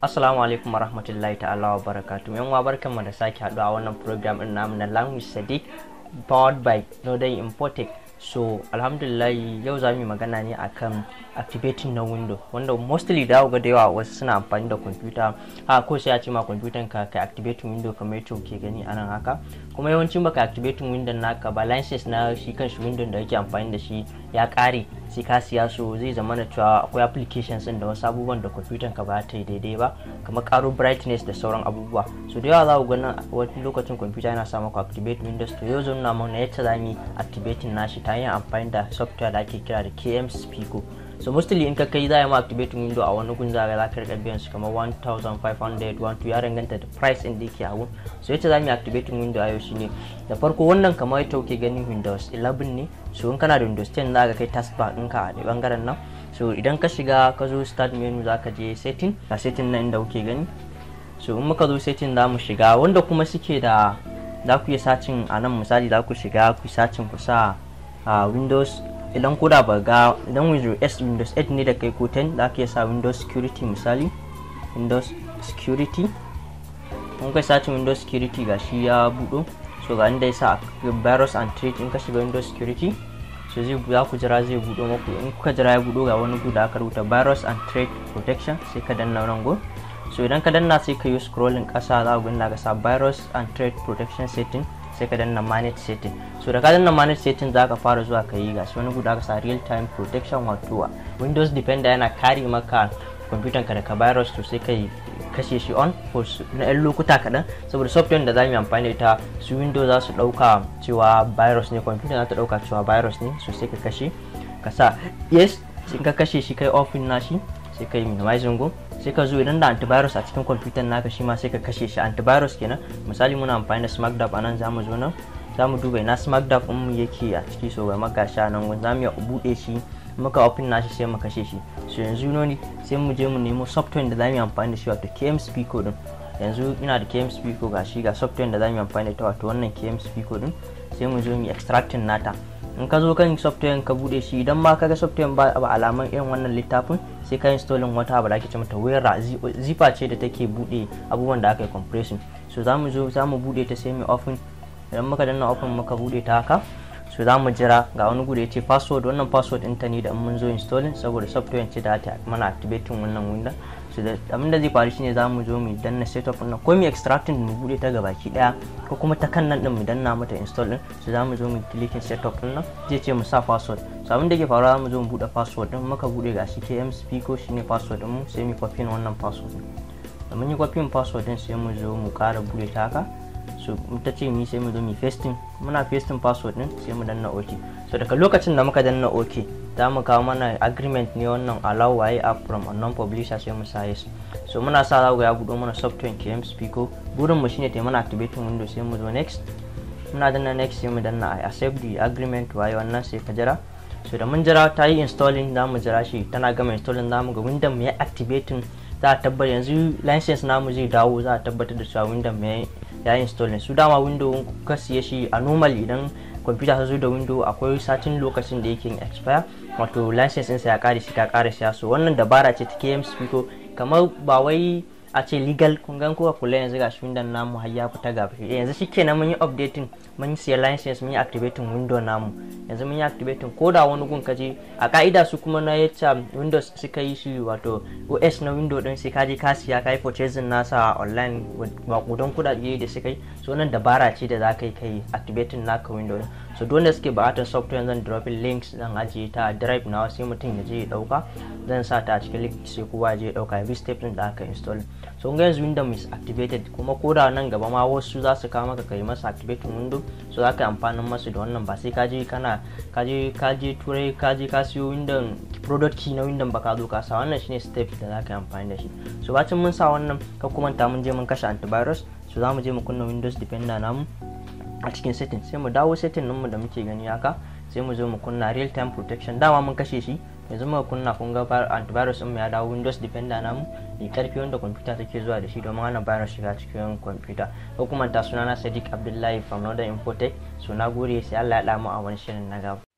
Assalamu alaikum warahmatullahi ta'ala wa barakatuh. Yan uwa barkanmu da sake haɗuwa a wannan program ɗin namu na Language Sadiq powered by Northern Infotech. So alhamdulillah yau za mu magana ne akan activating na window wanda mostly da ga da yawa wasu suna amfani da kwamfuta. A ko sai a ce ma kwamfutan ka ka activating window kamar yadda ke gani a nan haka. Kuma yawancin baka activating window naka ba license na shi kan shi window da kake amfani da shi ya kare sai ka siya so zai zama na cewa akwai applications din da wasu abubuwan da kwamfutan ka ba ta yi daidai ba kamar karo brightness da sauran abubuwa. So da yawa za ku ganin wani lokacin kwamfuta yana sa maka activate windows. To yau zan nuna mana yadda za mu activating nashi ta hanyar amfani da software da ake kira da KM Spico so mostly in ka kai za ma activating window a wani gun za ka riƙa biyan su kamar 1500 12 ya danganta da price din da yake a so yadda za mu activating window a yau shine da farko wannan kamar yadda kuke ganin windows 11 ne so in kana da windows 10 za ka kai taskbar ɗinka a ɓangaren nan so idan ka shiga ka zo start menu za ka je setting. Ga setting nan inda kuke gani so in muka zo setting za mu shiga wanda kuma suke da za ku yi sacin a nan misali za ku shiga ku sacin ku sa a windows idan kuda ba ga idan windows windows 8 ne da kai ko 10 za ka sa windows security misali. Windows security. In kai sacin windows security ga shi ya budo so ga inda ya sa virus and threat in ka shiga windows security so zai za ku jira zai budo maku. In kuka jira ya budo ga wani guda aka rubuta virus and threat protection sai ka danna nan go. So idan ka danna sai ka yi scrolling kasa za ku ga sa virus and threat protection setting. Sai ka danna manage setting. So da ka danna manage setting za ka fara zuwa ka yi gashi. Wani guda ka sa real time protection wato windows defender yana kare maka kwamfutan ka daga virus to sai ka kashe shi on for na yan lokuta kaɗan. Saboda software da za mu amfani da ita su windows za su ɗauka cewa virus ne kwamfuta za ta ɗauka cewa virus ne so sai ka kashe ka sa yes sai ka kashe shi kai offin nashi sai ka yi minimizing go. Sai ka zo idan da antivirus a cikin kwamfutar naka shi ma sai ka kashe shi. Antivirus kenan. Misali muna amfani da smartdap a nan za mu zo nan. Za mu duba ina smartdap mu yake a ciki. So ga magashi nan gun za mu iya buɗe shi. Muka open nashi sai mu kashe shi. So yanzu noni sai mu je mu nemo software da za mu amfani da shi wato KM Spico din yanzu ina da KM Spico ga shi ga software da za mu amfani da ita wato wannan KM Spico din sai mu zo mu extracting nata. In ka zo kan software ka buɗe shi idan ma kaga software ba alaman irin wannan littafin sai ka installing wata abu da ake mata wera zipa ce da take buɗe abubuwan da aka yi compression so za mu zo za mu buɗe ta sai mu open. Idan muka danna open muka buɗe ta haka so za mu jira. Ga wani gudu ya ce password wannan password ɗinta ne da mun zo installing saboda software ce da ta mana activating wannan window. So da abin da zai faru shine za mu zo mu danna setup ɗin ko mu extracting mu buɗe ta gabaki ɗaya ko kuma ta kan nan din mu danna mata install din so za mu zo mu clicking setup ɗin nan zai ce mu sa password. So abin da ke faruwa mu zo mu buɗe password din muka buɗe gashi KM Spico shine password din mu sai mu copy wannan password din da mun yi copy password din sai mu zo mu kara buɗe ta haka. So ta ce mi sai mu zo mu fasting muna fasting password din sai mu danna ok so daga lokacin da muka danna ok za mu kawo mana agreement ne wannan allow waye app from unknown publisher sai mu sa yes. So muna sa za ya budo mana software KM Spico burin mu shine ta mana activating window sai mu zo next. Muna danna next sai mu danna I accept the agreement waye wannan sai ka jira. So da mun jira ta yi installing za mu jira shi. Tana gama installing za mu ga window mu ya activating. Za a yanzu license namu zai dawo za a tabbatar da cewa window mu ya install su dama window ka siya shi a normal idan kwamfuta ta zo da window akwai satin lokacin da yake expire wato license ɗinsa ya kare shi ka kare siya so wannan dabara ce ta KM Spico kamar ba wai a ce legal kun gan kuka kula yanzu ga shi window namu har ya fita ga yanzu shikenan mun yi updating mun siya license mun yi activating window namu. Yanzu mun yi activating ko da wani gun kaje a ka'ida su kuma na yacca windows suka yi shi wato os na window din sai kaje ka siya ka yi purchasing nasa online makudan kudade da suka yi. So nan dabara ce da za ka yi kai activating naka window so dole suke buƙatar software zan dropping links zan ajiye ta drive na sai mutum ya je ya ɗauka zan sa ta a cikin link sai kowa ya je ya ɗauka bi step din da aka install. So ga yanzu window is activated kuma ko da nan gaba ma wasu za su kawo maka kai masa activating window so za ka amfanin masu da wannan. Ba sai ka je kana ka je ka je turai ka je ka siyo window product key na window ba ka zo ka sa. Wannan shine step da za ka yi amfani da shi. So bacin mun sa wannan ka kuma ta mun je mun kashe antivirus. So za mu je mu kunna windows defender namu a cikin setting. Sai mu dawo setting mu da muke gani haka sai mu zo mu kunna real time protection. Dama mun kashe shi yanzu muka kunna kun ga antivirus din ya dawo windows defender namu. Mai ƙarfi wanda kwamfuta take zuwa da shi domin hana virus shiga cikin kwamfuta. Ko ta sunana sadiq abdullahi from northern infotech. So na gode sai allah ya damu a wani shirin na gaba.